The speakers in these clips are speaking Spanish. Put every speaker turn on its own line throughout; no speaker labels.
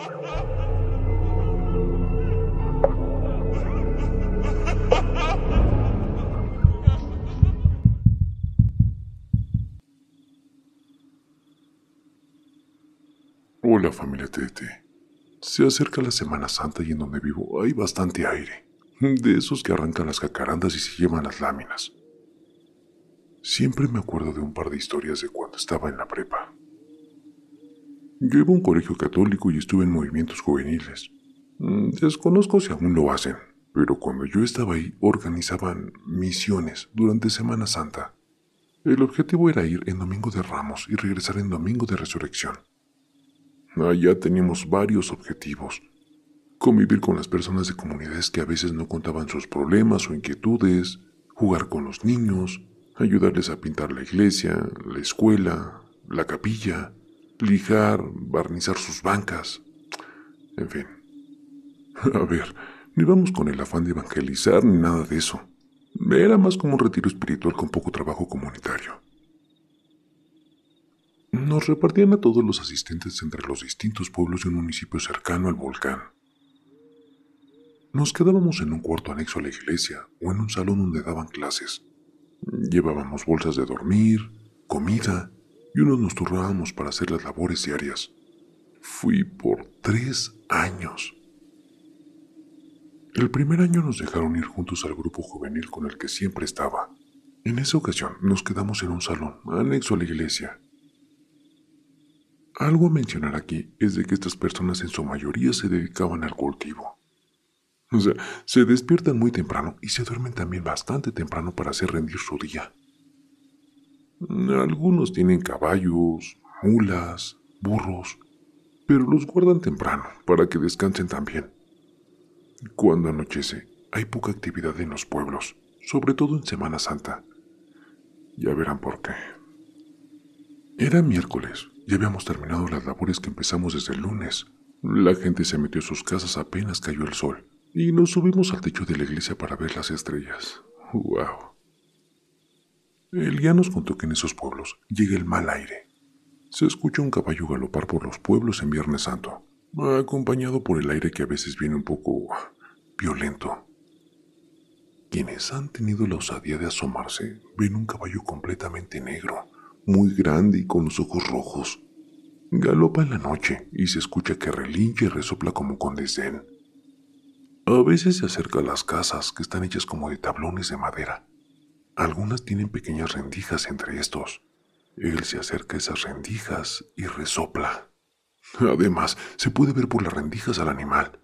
Hola familia Tete. Se acerca la Semana Santa y en donde vivo hay bastante aire. De esos que arrancan las jacarandas y se llevan las láminas. Siempre me acuerdo de un par de historias de cuando estaba en la prepa. Yo iba a un colegio católico y estuve en movimientos juveniles. Mm, desconozco si aún lo hacen, pero cuando yo estaba ahí organizaban misiones durante Semana Santa. El objetivo era ir en Domingo de Ramos y regresar en Domingo de Resurrección. Allá teníamos varios objetivos. Convivir con las personas de comunidades que a veces no contaban sus problemas o inquietudes, jugar con los niños, ayudarles a pintar la iglesia, la escuela, la capilla, lijar, barnizar sus bancas, en fin. A ver, no íbamos con el afán de evangelizar ni nada de eso. Era más como un retiro espiritual con poco trabajo comunitario. Nos repartían a todos los asistentes entre los distintos pueblos de un municipio cercano al volcán. Nos quedábamos en un cuarto anexo a la iglesia o en un salón donde daban clases. Llevábamos bolsas de dormir, comida y unos nos turnábamos para hacer las labores diarias. Fui por tres años. El primer año nos dejaron ir juntos al grupo juvenil con el que siempre estaba. En esa ocasión nos quedamos en un salón anexo a la iglesia. Algo a mencionar aquí es de que estas personas en su mayoría se dedicaban al cultivo. O sea, se despiertan muy temprano y se duermen también bastante temprano para hacer rendir su día. Algunos tienen caballos, mulas, burros, pero los guardan temprano para que descansen también. Cuando anochece, hay poca actividad en los pueblos, sobre todo en Semana Santa. Ya verán por qué. Era miércoles y habíamos terminado las labores que empezamos desde el lunes. La gente se metió a sus casas apenas cayó el sol y nos subimos al techo de la iglesia para ver las estrellas. ¡Wow! El guía nos contó que en esos pueblos llega el mal aire. Se escucha un caballo galopar por los pueblos en Viernes Santo, acompañado por el aire que a veces viene un poco violento. Quienes han tenido la osadía de asomarse ven un caballo completamente negro, muy grande y con los ojos rojos. Galopa en la noche y se escucha que relincha y resopla como con desdén. A veces se acerca a las casas que están hechas como de tablones de madera algunas tienen pequeñas rendijas entre estos. Él se acerca a esas rendijas y resopla. Además, se puede ver por las rendijas al animal.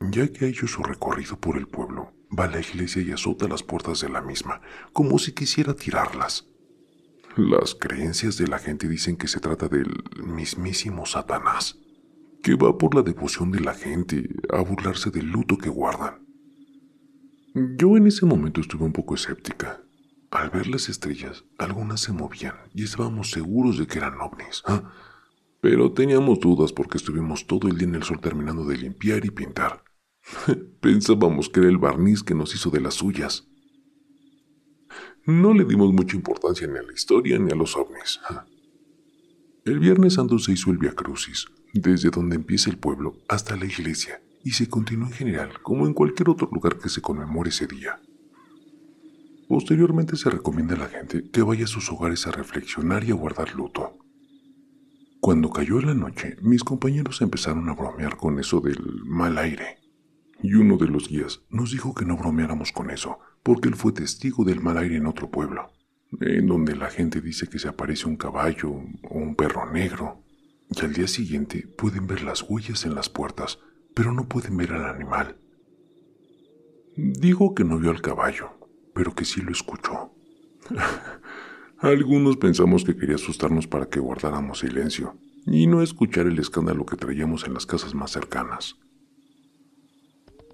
Ya que ha hecho su recorrido por el pueblo, va a la iglesia y azota las puertas de la misma, como si quisiera tirarlas. Las creencias de la gente dicen que se trata del mismísimo Satanás, que va por la devoción de la gente a burlarse del luto que guardan. Yo en ese momento estuve un poco escéptica. Al ver las estrellas, algunas se movían y estábamos seguros de que eran ovnis. ¿ah? Pero teníamos dudas porque estuvimos todo el día en el sol terminando de limpiar y pintar. Pensábamos que era el barniz que nos hizo de las suyas. No le dimos mucha importancia ni a la historia ni a los ovnis. ¿ah? El Viernes Santo se hizo el Via Crucis, desde donde empieza el pueblo hasta la iglesia, y se continúa en general como en cualquier otro lugar que se conmemore ese día. Posteriormente se recomienda a la gente que vaya a sus hogares a reflexionar y a guardar luto. Cuando cayó la noche, mis compañeros empezaron a bromear con eso del mal aire. Y uno de los guías nos dijo que no bromeáramos con eso, porque él fue testigo del mal aire en otro pueblo, en donde la gente dice que se aparece un caballo o un perro negro, y al día siguiente pueden ver las huellas en las puertas pero no pueden ver al animal. Digo que no vio al caballo, pero que sí lo escuchó. Algunos pensamos que quería asustarnos para que guardáramos silencio y no escuchar el escándalo que traíamos en las casas más cercanas.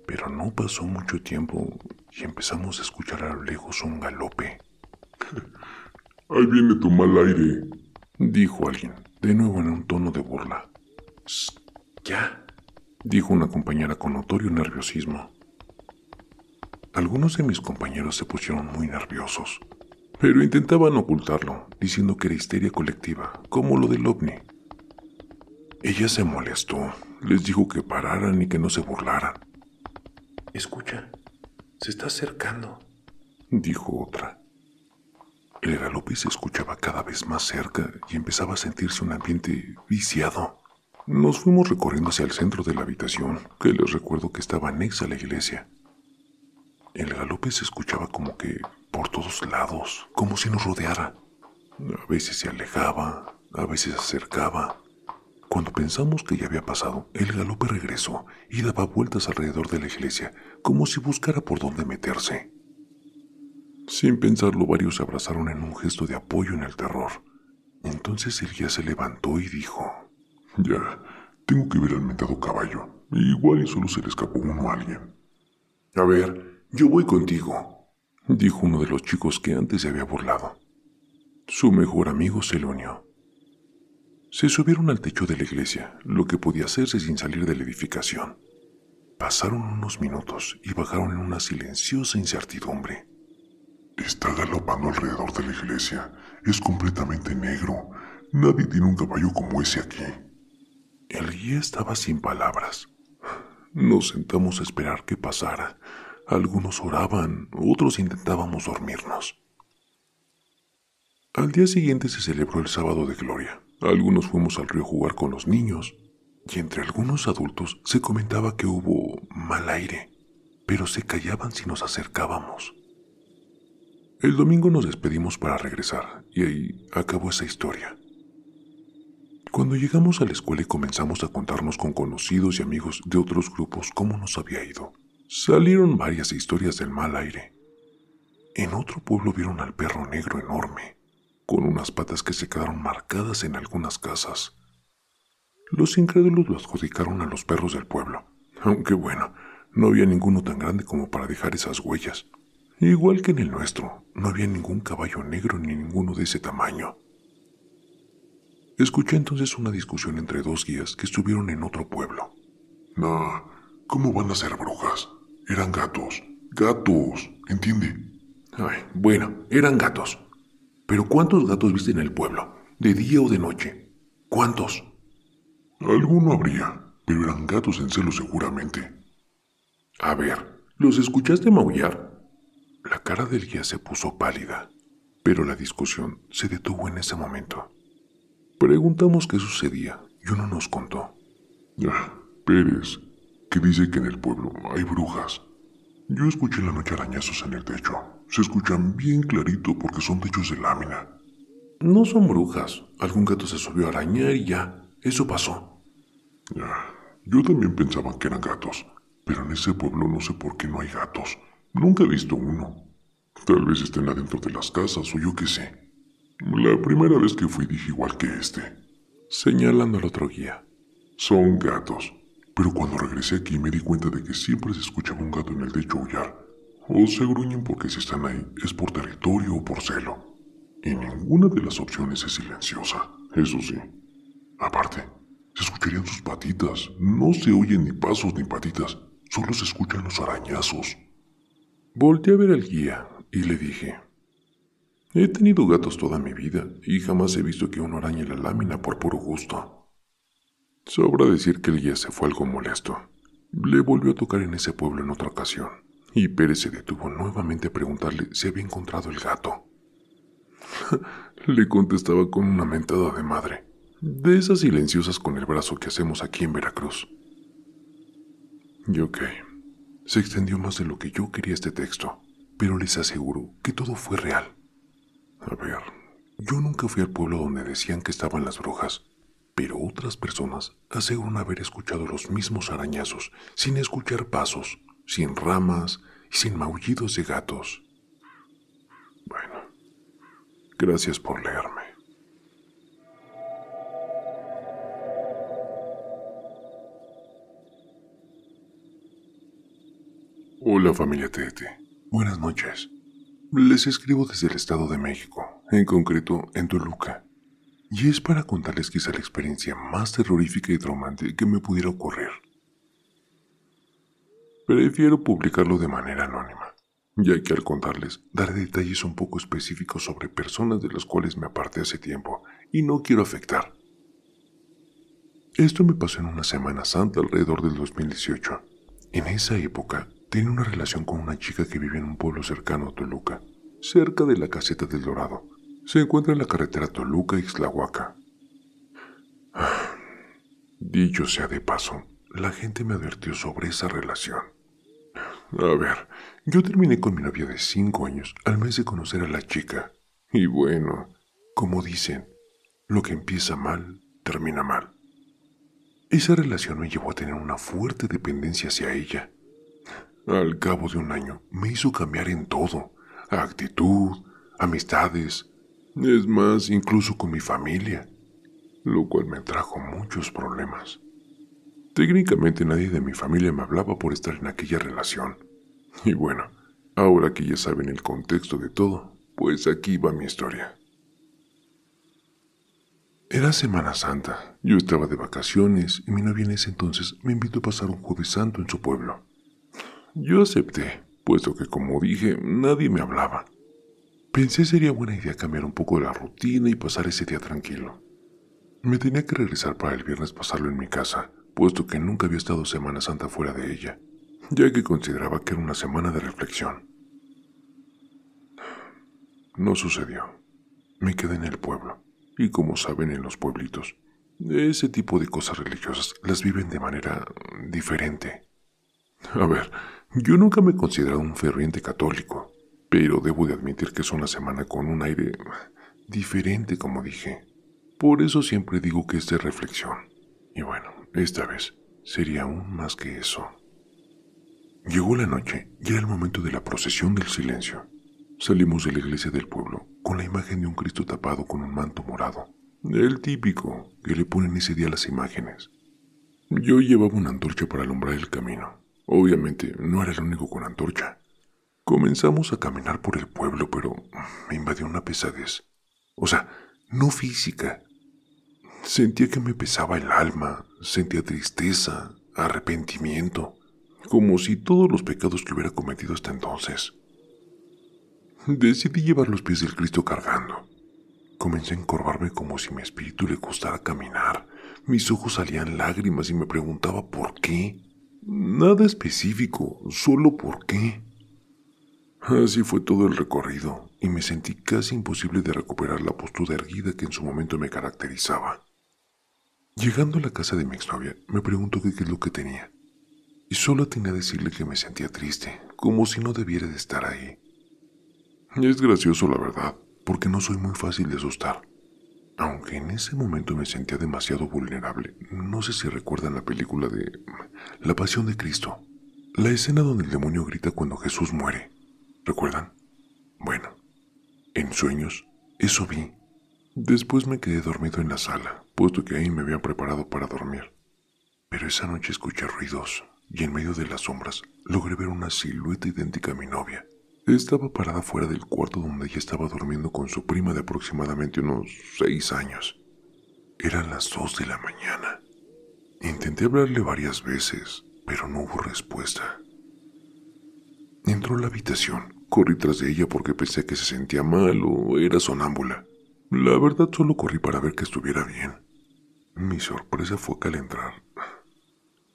Pero no pasó mucho tiempo y empezamos a escuchar a lo lejos un galope. Ahí viene tu mal aire, dijo alguien, de nuevo en un tono de burla. Ya, dijo una compañera con notorio nerviosismo. Algunos de mis compañeros se pusieron muy nerviosos, pero intentaban ocultarlo, diciendo que era histeria colectiva, como lo del ovni. Ella se molestó, les dijo que pararan y que no se burlaran.
Escucha, se está acercando,
dijo otra. El galope se escuchaba cada vez más cerca y empezaba a sentirse un ambiente viciado. Nos fuimos recorriendo hacia el centro de la habitación, que les recuerdo que estaba anexa a la iglesia. El galope se escuchaba como que por todos lados, como si nos rodeara. A veces se alejaba, a veces se acercaba. Cuando pensamos que ya había pasado, el galope regresó y daba vueltas alrededor de la iglesia, como si buscara por dónde meterse. Sin pensarlo, varios se abrazaron en un gesto de apoyo en el terror. Entonces el guía se levantó y dijo, Ya, tengo que ver al mentado caballo. Igual y solo se le escapó uno a alguien.
A ver, yo voy contigo,
dijo uno de los chicos que antes se había burlado. Su mejor amigo se le unió. Se subieron al techo de la iglesia, lo que podía hacerse sin salir de la edificación. Pasaron unos minutos y bajaron en una silenciosa incertidumbre.
Está galopando alrededor de la iglesia. Es completamente negro. Nadie tiene un caballo como ese aquí.
El guía estaba sin palabras. Nos sentamos a esperar que pasara. Algunos oraban, otros intentábamos dormirnos. Al día siguiente se celebró el sábado de gloria. Algunos fuimos al río a jugar con los niños, y entre algunos adultos se comentaba que hubo mal aire, pero se callaban si nos acercábamos. El domingo nos despedimos para regresar y ahí acabó esa historia. Cuando llegamos a la escuela y comenzamos a contarnos con conocidos y amigos de otros grupos cómo nos había ido, salieron varias historias del mal aire. En otro pueblo vieron al perro negro enorme, con unas patas que se quedaron marcadas en algunas casas. Los incrédulos lo adjudicaron a los perros del pueblo, aunque bueno, no había ninguno tan grande como para dejar esas huellas. Igual que en el nuestro, no había ningún caballo negro ni ninguno de ese tamaño. Escuché entonces una discusión entre dos guías que estuvieron en otro pueblo.
No, ¿cómo van a ser brujas? Eran gatos. Gatos, ¿entiende?
Ay, bueno, eran gatos. Pero ¿cuántos gatos viste en el pueblo? ¿De día o de noche? ¿Cuántos?
Alguno habría, pero eran gatos en celo seguramente.
A ver, ¿los escuchaste maullar?
La cara del guía se puso pálida, pero la discusión se detuvo en ese momento. Preguntamos qué sucedía y uno nos contó.
Ah, Pérez, que dice que en el pueblo hay brujas. Yo escuché la noche arañazos en el techo. Se escuchan bien clarito porque son techos de lámina.
No son brujas. Algún gato se subió a arañar y ya. Eso pasó.
Ah, yo también pensaba que eran gatos, pero en ese pueblo no sé por qué no hay gatos. Nunca he visto uno. Tal vez estén adentro de las casas o yo qué sé. La primera vez que fui dije igual que este.
Señalando al otro guía.
Son gatos. Pero cuando regresé aquí me di cuenta de que siempre se escuchaba un gato en el techo aullar. O se gruñen porque si están ahí es por territorio o por celo. Y ninguna de las opciones es silenciosa, eso sí. Aparte, se escucharían sus patitas. No se oyen ni pasos ni patitas, solo se escuchan los arañazos.
Volté a ver al guía y le dije, he tenido gatos toda mi vida y jamás he visto que uno arañe la lámina por puro gusto. Sobra decir que el guía se fue algo molesto. Le volvió a tocar en ese pueblo en otra ocasión, y Pérez se detuvo nuevamente a preguntarle si había encontrado el gato. le contestaba con una mentada de madre, de esas silenciosas con el brazo que hacemos aquí en Veracruz. Y ok, se extendió más de lo que yo quería este texto, pero les aseguro que todo fue real. A ver, yo nunca fui al pueblo donde decían que estaban las brujas, pero otras personas aseguran haber escuchado los mismos arañazos, sin escuchar pasos, sin ramas y sin maullidos de gatos. Bueno, gracias por leerme. Hola familia Tete, buenas noches. Les escribo desde el Estado de México, en concreto en Toluca, y es para contarles quizá la experiencia más terrorífica y traumante que me pudiera ocurrir. Prefiero publicarlo de manera anónima, ya que al contarles daré detalles un poco específicos sobre personas de las cuales me aparté hace tiempo y no quiero afectar. Esto me pasó en una Semana Santa alrededor del 2018. En esa época tenía una relación con una chica que vivía en un pueblo cercano a Toluca, cerca de la caseta del Dorado. Se encuentra en la carretera Toluca-Ixtlahuaca. Dicho sea de paso, la gente me advirtió sobre esa relación. A ver, yo terminé con mi novia de cinco años al mes de conocer a la chica. Y bueno, como dicen, lo que empieza mal, termina mal. Esa relación me llevó a tener una fuerte dependencia hacia ella. Al cabo de un año me hizo cambiar en todo, actitud, amistades, es más, incluso con mi familia, lo cual me trajo muchos problemas. Técnicamente nadie de mi familia me hablaba por estar en aquella relación. Y bueno, ahora que ya saben el contexto de todo, pues aquí va mi historia. Era Semana Santa, yo estaba de vacaciones y mi novia en ese entonces me invitó a pasar un jueves santo en su pueblo. Yo acepté, puesto que como dije, nadie me hablaba. Pensé sería buena idea cambiar un poco la rutina y pasar ese día tranquilo. Me tenía que regresar para el viernes pasarlo en mi casa, puesto que nunca había estado Semana Santa fuera de ella, ya que consideraba que era una semana de reflexión. No sucedió. Me quedé en el pueblo, y como saben en los pueblitos, ese tipo de cosas religiosas las viven de manera diferente. A ver, yo nunca me he considerado un ferviente católico, pero debo de admitir que es una semana con un aire diferente, como dije. Por eso siempre digo que es de reflexión. Y bueno, esta vez sería aún más que eso. Llegó la noche y era el momento de la procesión del silencio. Salimos de la iglesia del pueblo con la imagen de un Cristo tapado con un manto morado, el típico que le ponen ese día las imágenes. Yo llevaba una antorcha para alumbrar el camino. Obviamente no era el único con antorcha. Comenzamos a caminar por el pueblo, pero me invadió una pesadez. O sea, no física, Sentía que me pesaba el alma, sentía tristeza, arrepentimiento, como si todos los pecados que hubiera cometido hasta entonces. Decidí llevar los pies del Cristo cargando. Comencé a encorvarme como si mi espíritu le costara caminar. Mis ojos salían lágrimas y me preguntaba por qué. Nada específico, solo por qué. Así fue todo el recorrido y me sentí casi imposible de recuperar la postura erguida que en su momento me caracterizaba. Llegando a la casa de mi exnovia, me preguntó qué es lo que tenía. Y solo tenía a decirle que me sentía triste, como si no debiera de estar ahí. Es gracioso, la verdad, porque no soy muy fácil de asustar. Aunque en ese momento me sentía demasiado vulnerable, no sé si recuerdan la película de La Pasión de Cristo, la escena donde el demonio grita cuando Jesús muere. ¿Recuerdan? Bueno, en sueños, eso vi. Después me quedé dormido en la sala, puesto que ahí me había preparado para dormir. Pero esa noche escuché ruidos y en medio de las sombras logré ver una silueta idéntica a mi novia. Estaba parada fuera del cuarto donde ella estaba durmiendo con su prima de aproximadamente unos seis años. Eran las dos de la mañana. Intenté hablarle varias veces, pero no hubo respuesta. Entró a la habitación. Corrí tras de ella porque pensé que se sentía mal o era sonámbula. La verdad solo corrí para ver que estuviera bien. Mi sorpresa fue que al entrar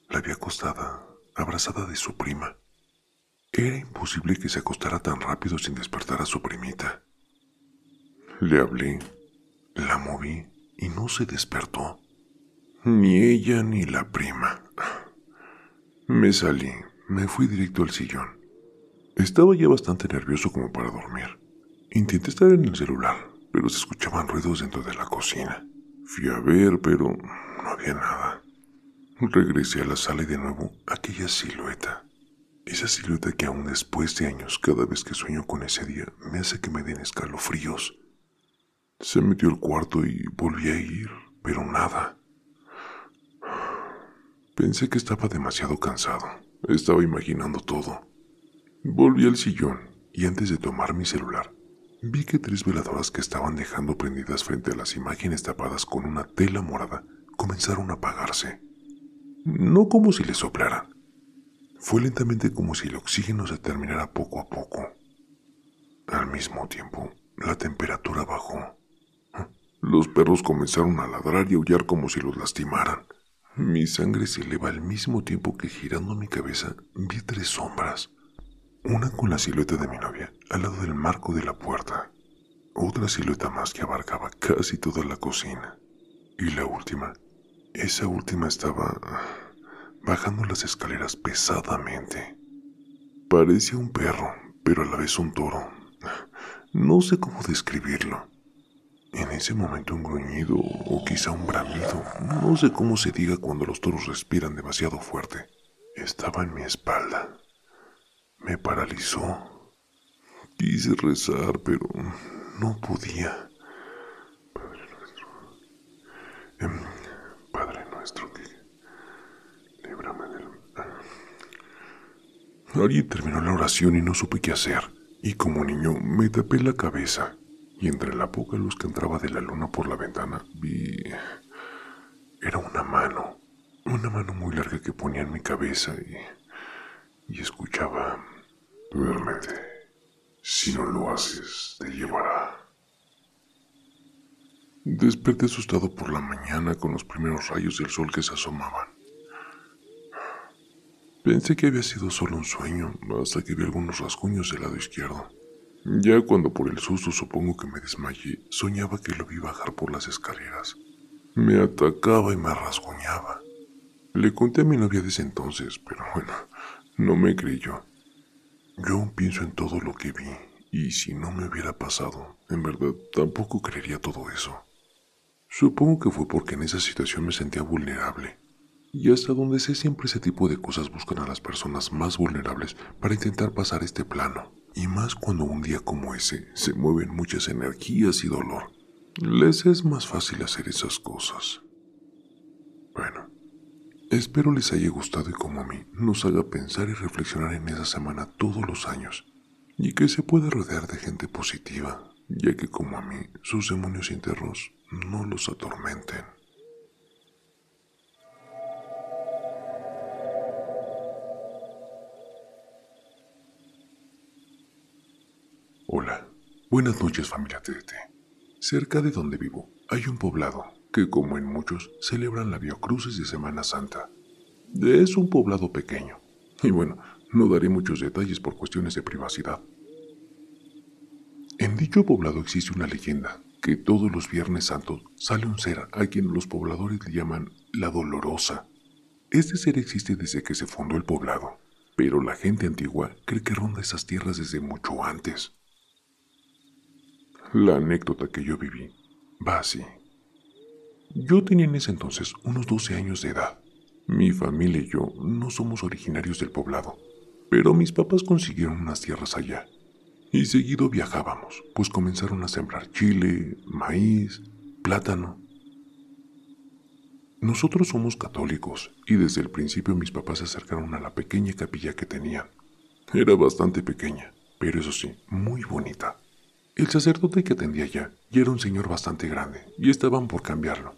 la vi acostada, abrazada de su prima. Era imposible que se acostara tan rápido sin despertar a su primita. Le hablé, la moví y no se despertó. Ni ella ni la prima. Me salí, me fui directo al sillón. Estaba ya bastante nervioso como para dormir. Intenté estar en el celular, pero se escuchaban ruidos dentro de la cocina. Fui a ver, pero no había nada. Regresé a la sala y de nuevo aquella silueta. Esa silueta que aún después de años, cada vez que sueño con ese día, me hace que me den escalofríos. Se metió al cuarto y volví a ir, pero nada. Pensé que estaba demasiado cansado. Estaba imaginando todo. Volví al sillón y antes de tomar mi celular, Vi que tres veladoras que estaban dejando prendidas frente a las imágenes tapadas con una tela morada comenzaron a apagarse. No como si le soplaran. Fue lentamente como si el oxígeno se terminara poco a poco. Al mismo tiempo, la temperatura bajó. Los perros comenzaron a ladrar y aullar como si los lastimaran. Mi sangre se eleva al mismo tiempo que girando mi cabeza vi tres sombras. Una con la silueta de mi novia al lado del marco de la puerta. Otra silueta más que abarcaba casi toda la cocina. Y la última. Esa última estaba bajando las escaleras pesadamente. Parecía un perro, pero a la vez un toro. No sé cómo describirlo. En ese momento un gruñido o quizá un bramido, no sé cómo se diga cuando los toros respiran demasiado fuerte, estaba en mi espalda. Me paralizó. Quise rezar, pero no podía. Padre nuestro. Em, Padre nuestro, que líbrame del... Alguien terminó la oración y no supe qué hacer, y como niño me tapé la cabeza y entre la poca luz que entraba de la luna por la ventana vi... Era una mano, una mano muy larga que ponía en mi cabeza y, y escuchaba...
Duérmete. Si no lo haces, te llevará.
Desperté asustado por la mañana con los primeros rayos del sol que se asomaban. Pensé que había sido solo un sueño hasta que vi algunos rasguños del lado izquierdo. Ya cuando por el susto supongo que me desmayé, soñaba que lo vi bajar por las escaleras. Me atacaba y me rasguñaba. Le conté a mi novia desde entonces, pero bueno, no me creyó. Yo aún pienso en todo lo que vi, y si no me hubiera pasado, en verdad tampoco creería todo eso. Supongo que fue porque en esa situación me sentía vulnerable. Y hasta donde sé siempre ese tipo de cosas buscan a las personas más vulnerables para intentar pasar este plano y más cuando un día como ese se mueven muchas energías y dolor. Les es más fácil hacer esas cosas. Bueno, espero les haya gustado y como a mí nos haga pensar y reflexionar en esa semana todos los años y que se pueda rodear de gente positiva, ya que como a mí sus demonios internos no los atormenten. Hola, buenas noches familia TDT. Cerca de donde vivo hay un poblado que como en muchos celebran la Biocruces de Semana Santa. Es un poblado pequeño. Y bueno, no daré muchos detalles por cuestiones de privacidad. En dicho poblado existe una leyenda que todos los Viernes Santos sale un ser a quien los pobladores le llaman la Dolorosa. Este ser existe desde que se fundó el poblado, pero la gente antigua cree que ronda esas tierras desde mucho antes. La anécdota que yo viví va así. Yo tenía en ese entonces unos 12 años de edad. Mi familia y yo no somos originarios del poblado, pero mis papás consiguieron unas tierras allá. Y seguido viajábamos, pues comenzaron a sembrar chile, maíz, plátano. Nosotros somos católicos y desde el principio mis papás se acercaron a la pequeña capilla que tenían. Era bastante pequeña, pero eso sí, muy bonita. El sacerdote que atendía ya ya era un señor bastante grande y estaban por cambiarlo.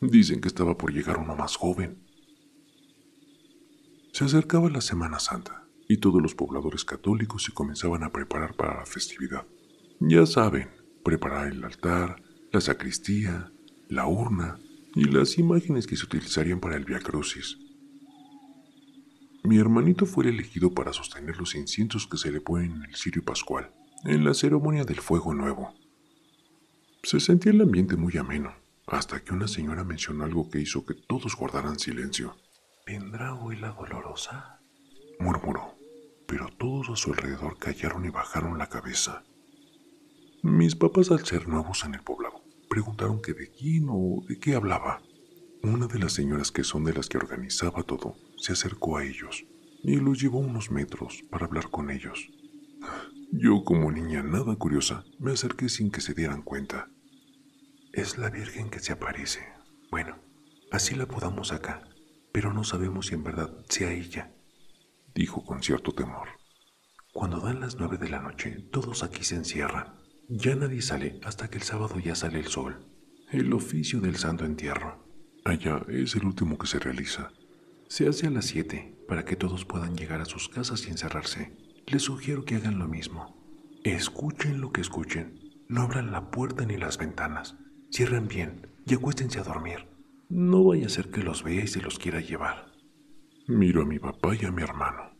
Dicen que estaba por llegar uno más joven. Se acercaba la Semana Santa y todos los pobladores católicos se comenzaban a preparar para la festividad. Ya saben, preparar el altar, la sacristía, la urna y las imágenes que se utilizarían para el Via Crucis. Mi hermanito fue el elegido para sostener los inciensos que se le ponen en el cirio pascual en la ceremonia del fuego nuevo. Se sentía el ambiente muy ameno, hasta que una señora mencionó algo que hizo que todos guardaran silencio.
¿Vendrá hoy la dolorosa?
murmuró, pero todos a su alrededor callaron y bajaron la cabeza. Mis papás, al ser nuevos en el poblado, preguntaron que de quién o de qué hablaba. Una de las señoras que son de las que organizaba todo se acercó a ellos y los llevó unos metros para hablar con ellos. Yo, como niña nada curiosa, me acerqué sin que se dieran cuenta.
Es la Virgen que se aparece. Bueno, así la podamos acá, pero no sabemos si en verdad sea ella,
dijo con cierto temor.
Cuando dan las nueve de la noche, todos aquí se encierran. Ya nadie sale hasta que el sábado ya sale el sol. El oficio del santo entierro.
Allá es el último que se realiza.
Se hace a las siete para que todos puedan llegar a sus casas y encerrarse les sugiero que hagan lo mismo. Escuchen lo que escuchen. No abran la puerta ni las ventanas. Cierren bien y acuéstense a dormir. No vaya a ser que los vea y se los quiera llevar.
Miro a mi papá y a mi hermano.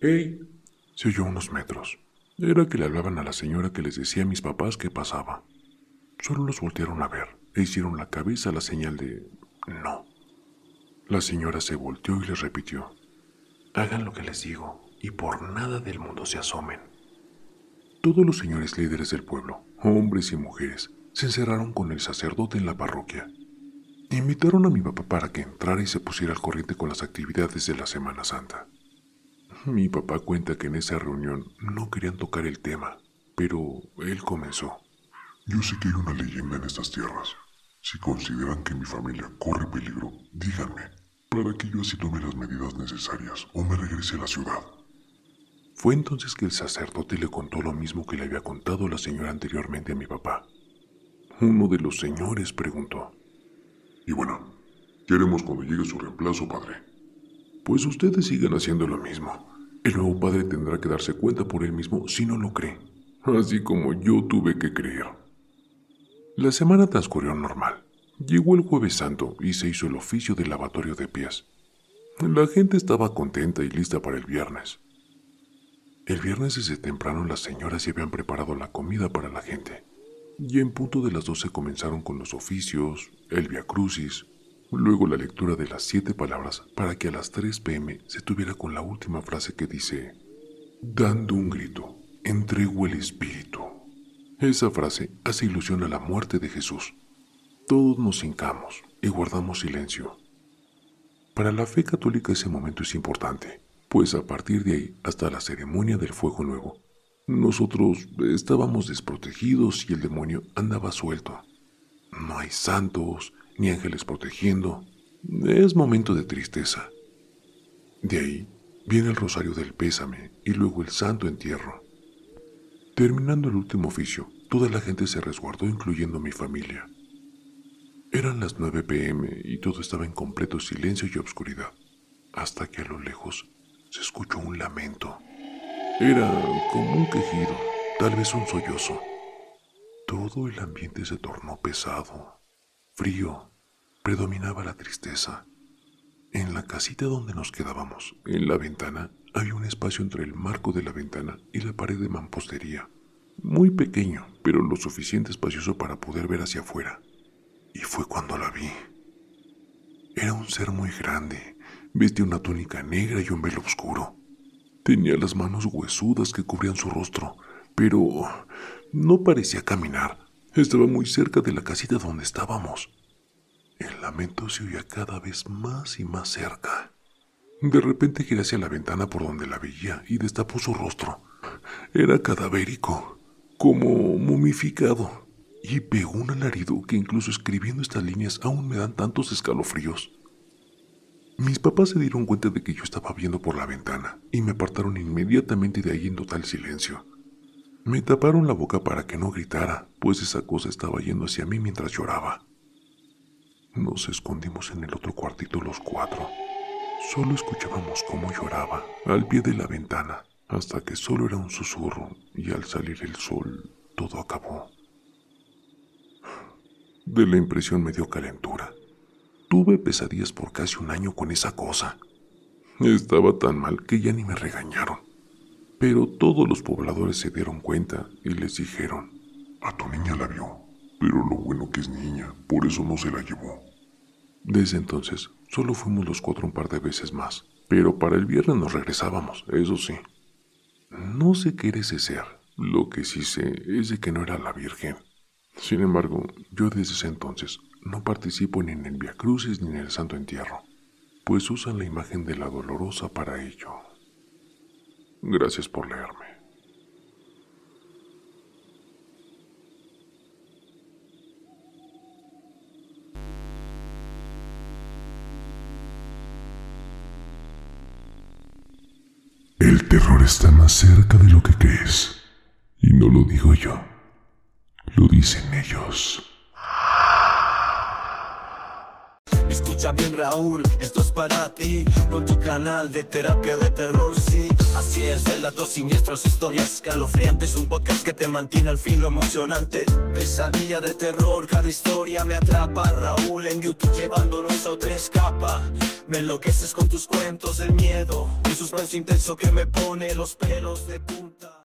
¡Ey! Se oyó unos metros. Era que le hablaban a la señora que les decía a mis papás qué pasaba. Solo los voltearon a ver e hicieron la cabeza la señal de no. La señora se volteó y les repitió.
Hagan lo que les digo y por nada del mundo se asomen.
Todos los señores líderes del pueblo, hombres y mujeres, se encerraron con el sacerdote en la parroquia. Invitaron a mi papá para que entrara y se pusiera al corriente con las actividades de la Semana Santa. Mi papá cuenta que en esa reunión no querían tocar el tema, pero él comenzó.
Yo sé que hay una leyenda en estas tierras. Si consideran que mi familia corre peligro, díganme, para que yo así tome las medidas necesarias o me regrese a la ciudad.
Fue entonces que el sacerdote le contó lo mismo que le había contado la señora anteriormente a mi papá. Uno de los señores preguntó.
Y bueno, ¿qué haremos cuando llegue su reemplazo, padre?
Pues ustedes siguen haciendo lo mismo. El nuevo padre tendrá que darse cuenta por él mismo si no lo cree, así como yo tuve que creer. La semana transcurrió normal. Llegó el jueves santo y se hizo el oficio del lavatorio de pies. La gente estaba contenta y lista para el viernes. El viernes desde temprano las señoras ya habían preparado la comida para la gente. Y en punto de las doce comenzaron con los oficios, el Via Crucis, Luego la lectura de las siete palabras para que a las 3 pm se tuviera con la última frase que dice, dando un grito, entrego el espíritu. Esa frase hace ilusión a la muerte de Jesús. Todos nos hincamos y guardamos silencio. Para la fe católica ese momento es importante, pues a partir de ahí hasta la ceremonia del fuego nuevo, nosotros estábamos desprotegidos y el demonio andaba suelto. No hay santos, ni ángeles protegiendo. Es momento de tristeza. De ahí viene el rosario del pésame y luego el santo entierro. Terminando el último oficio, toda la gente se resguardó, incluyendo mi familia. Eran las 9 pm y todo estaba en completo silencio y obscuridad, hasta que a lo lejos se escuchó un lamento. Era como un quejido, tal vez un sollozo. Todo el ambiente se tornó pesado, frío, predominaba la tristeza. En la casita donde nos quedábamos, en la ventana, había un espacio entre el marco de la ventana y la pared de mampostería. Muy pequeño, pero lo suficiente espacioso para poder ver hacia afuera. Y fue cuando la vi. Era un ser muy grande, vestía una túnica negra y un velo oscuro. Tenía las manos huesudas que cubrían su rostro, pero no parecía caminar. Estaba muy cerca de la casita donde estábamos. El lamento se oía cada vez más y más cerca. De repente giré hacia la ventana por donde la veía y destapó su rostro. Era cadavérico, como momificado, y pegó un alarido que incluso escribiendo estas líneas aún me dan tantos escalofríos. Mis papás se dieron cuenta de que yo estaba viendo por la ventana y me apartaron inmediatamente de ahí en total silencio. Me taparon la boca para que no gritara, pues esa cosa estaba yendo hacia mí mientras lloraba. Nos escondimos en el otro cuartito los cuatro. Solo escuchábamos cómo lloraba al pie de la ventana, hasta que solo era un susurro y al salir el sol todo acabó. De la impresión me dio calentura. Tuve pesadillas por casi un año con esa cosa. Estaba tan mal que ya ni me regañaron. Pero todos los pobladores se dieron cuenta y les dijeron,
a tu niña la vio, pero lo bueno que es niña, por eso no se la llevó.
Desde entonces, solo fuimos los cuatro un par de veces más, pero para el viernes nos regresábamos, eso sí. No sé qué era ese ser, lo que sí sé es de que no era la Virgen. Sin embargo, yo desde ese entonces no participo ni en el Via Crucis ni en el Santo Entierro, pues usan la imagen de la dolorosa para ello. Gracias por leerme.
El terror está más cerca de lo que crees. Y no lo digo yo, lo dicen ellos.
Escucha bien Raúl, esto es para ti, con tu canal de terapia de terror, sí. Así es, relatos siniestros, historias escalofriantes, un podcast que te mantiene al fin lo emocionante. Pesadilla de terror, cada historia me atrapa. Raúl en YouTube llevándonos a otra escapa. Me enloqueces con tus cuentos de miedo, un suspenso intenso que me pone los pelos de punta.